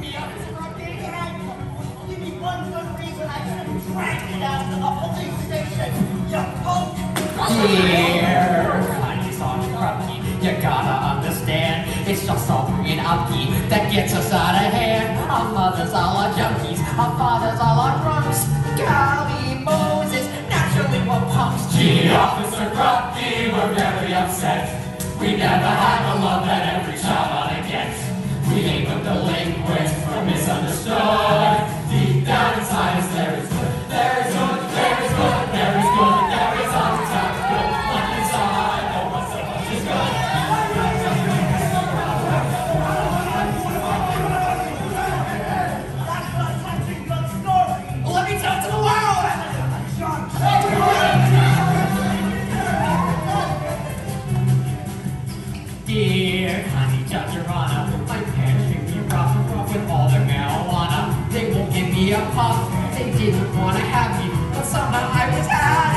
me up as a and I give me one good reason I should have dragged you down to the police station, you punk! Dear honey song Krupke, you gotta understand, it's just all green upkeep that gets us out of hand. Our mothers all are junkies, our fathers all are drunks. Golly Moses, naturally we're punks. Gee, Officer Krupke, we're very upset. We never had the love that every child ought to get. We ain't no delinquents or misunderstood. They didn't want to have me, but somehow I was had.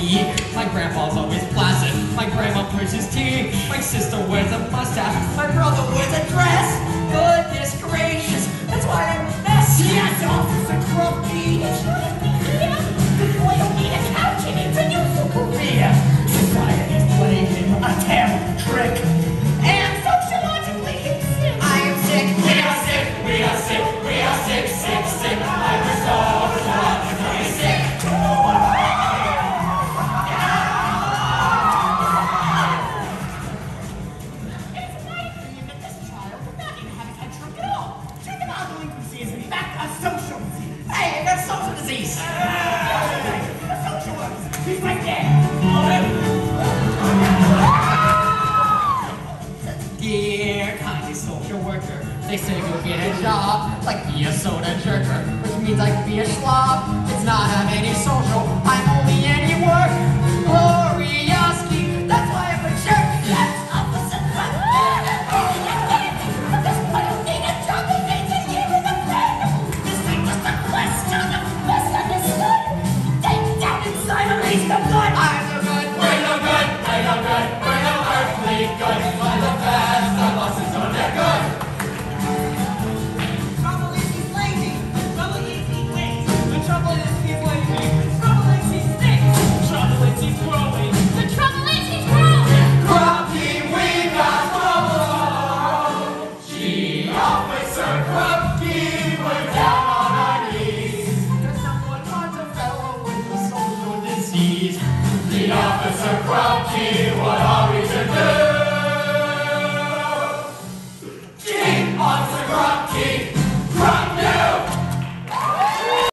SOB, my grandpa's always placid, my grandma pushes tea, my sister wears a mustache, my brother wears a dress. Goodness gracious, that's why I'm a mess. Yes, Officer Krupke! Is in a social disease. Hey, got social disease. Ah, a social. He's. Dear social worker, they say go get a job, like be a soda jerker, which means like be a slob. It's not have any social, I'm Rocky.